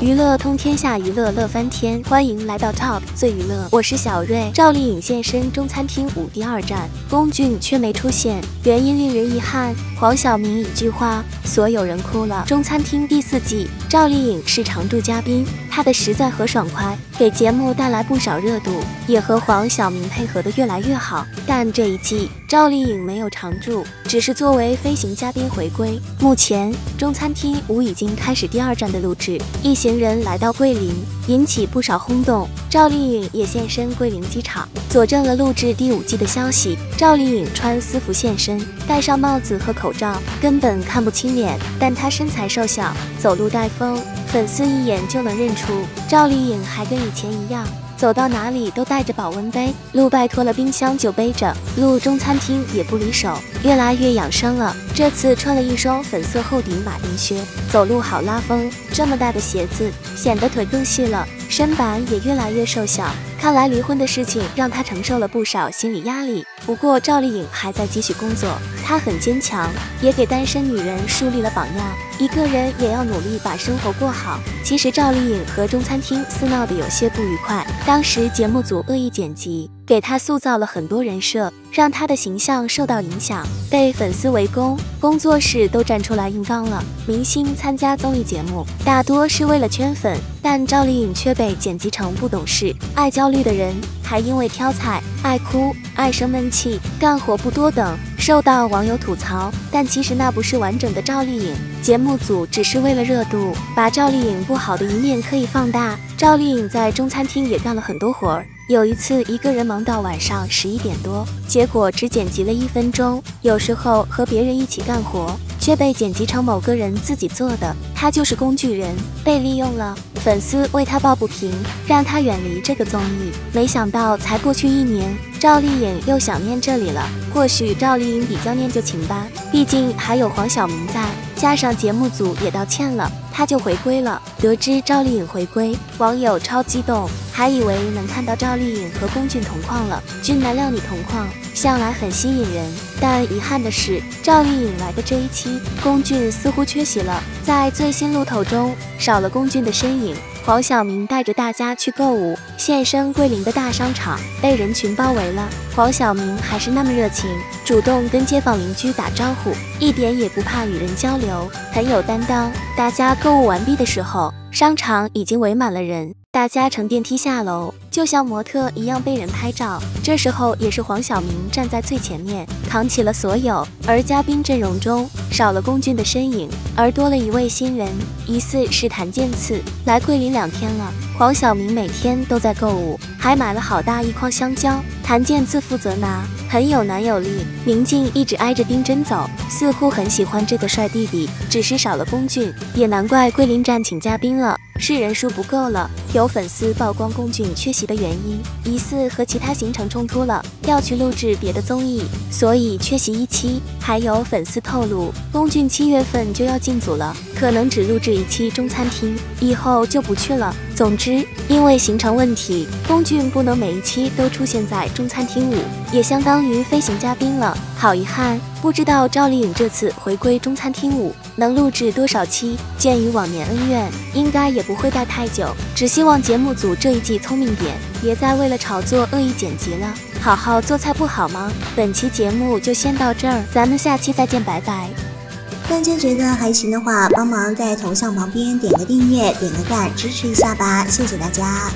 娱乐通天下，娱乐乐翻天，欢迎来到 Top 最娱乐，我是小瑞。赵丽颖现身中餐厅五第二站，龚俊却没出现，原因令人遗憾。黄晓明一句话，所有人哭了。中餐厅第四季，赵丽颖是常驻嘉宾，她的实在和爽快给节目带来不少热度，也和黄晓明配合的越来越好。但这一季，赵丽颖没有常驻，只是作为飞行嘉宾回归。目前，中餐厅五已经开始第二站的录制，一行人来到桂林，引起不少轰动。赵丽颖也现身桂林机场，佐证了录制第五季的消息。赵丽颖穿私服现身，戴上帽子和口罩，根本看不清脸，但她身材瘦小，走路带风，粉丝一眼就能认出。赵丽颖还跟以前一样。走到哪里都带着保温杯，路拜托了冰箱就背着，路中餐厅也不离手，越来越养生了。这次穿了一双粉色厚底马丁靴，走路好拉风。这么大的鞋子显得腿更细了，身板也越来越瘦小。看来离婚的事情让她承受了不少心理压力。不过赵丽颖还在继续工作，她很坚强，也给单身女人树立了榜样。一个人也要努力把生活过好。其实赵丽颖和中餐厅私闹得有些不愉快，当时节目组恶意剪辑，给她塑造了很多人设，让她的形象受到影响，被粉丝围攻，工作室都站出来硬刚了。明星参加综艺节目大多是为了圈粉，但赵丽颖却被剪辑成不懂事、爱焦虑的人，还因为挑菜、爱哭、爱生闷气、干活不多等。受到网友吐槽，但其实那不是完整的赵丽颖。节目组只是为了热度，把赵丽颖不好的一面可以放大。赵丽颖在中餐厅也干了很多活儿，有一次一个人忙到晚上十一点多，结果只剪辑了一分钟。有时候和别人一起干活，却被剪辑成某个人自己做的，他就是工具人，被利用了。粉丝为他抱不平，让他远离这个综艺。没想到才过去一年，赵丽颖又想念这里了。或许赵丽颖比较念旧情吧，毕竟还有黄晓明在，加上节目组也道歉了，他就回归了。得知赵丽颖回归，网友超激动，还以为能看到赵丽颖和龚俊同框了。俊男靓女同框，向来很吸引人。但遗憾的是，赵丽颖来的这一期，龚俊似乎缺席了。在最新路透中，少了龚俊的身影。黄晓明带着大家去购物，现身桂林的大商场，被人群包围了。黄晓明还是那么热情，主动跟街坊邻居打招呼，一点也不怕与人交流，很有担当。大家购物完毕的时候，商场已经围满了人。大家乘电梯下楼，就像模特一样被人拍照。这时候也是黄晓明站在最前面，扛起了所有。而嘉宾阵容中少了龚俊的身影，而多了一位新人，疑似是谭健次。来桂林两天了，黄晓明每天都在购物，还买了好大一筐香蕉。谭健次负责拿，很有男友力。明镜一直挨着丁真走，似乎很喜欢这个帅弟弟。只是少了龚俊，也难怪桂林站请嘉宾了。是人数不够了。有粉丝曝光龚俊缺席的原因，疑似和其他行程冲突了，要去录制别的综艺，所以缺席一期。还有粉丝透露，龚俊七月份就要进组了，可能只录制一期中餐厅，以后就不去了。总之，因为行程问题，龚俊不能每一期都出现在中餐厅五，也相当于飞行嘉宾了。好遗憾，不知道赵丽颖这次回归中餐厅五能录制多少期。鉴于往年恩怨，应该也不会待太久。只希望节目组这一季聪明点，别再为了炒作恶意剪辑了，好好做菜不好吗？本期节目就先到这儿，咱们下期再见，拜拜。大家觉得还行的话，帮忙在头像旁边点个订阅，点个赞，支持一下吧，谢谢大家。